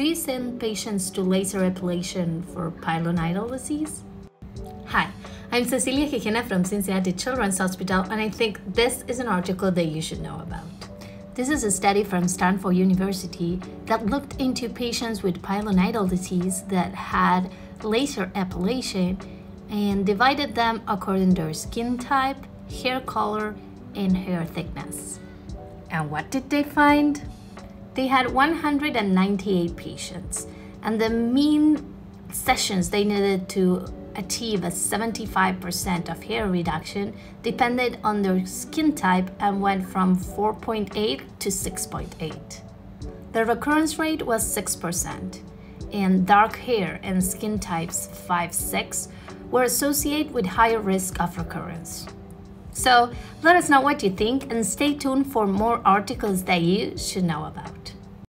Do you send patients to laser epilation for pilonidal disease? Hi, I'm Cecilia Gigena from Cincinnati Children's Hospital, and I think this is an article that you should know about. This is a study from Stanford University that looked into patients with pilonidal disease that had laser epilation and divided them according to their skin type, hair color, and hair thickness. And what did they find? They had 198 patients, and the mean sessions they needed to achieve a 75% of hair reduction depended on their skin type and went from 4.8 to 6.8. The recurrence rate was 6%, and dark hair and skin types 5 6 were associated with higher risk of recurrence. So let us know what you think and stay tuned for more articles that you should know about.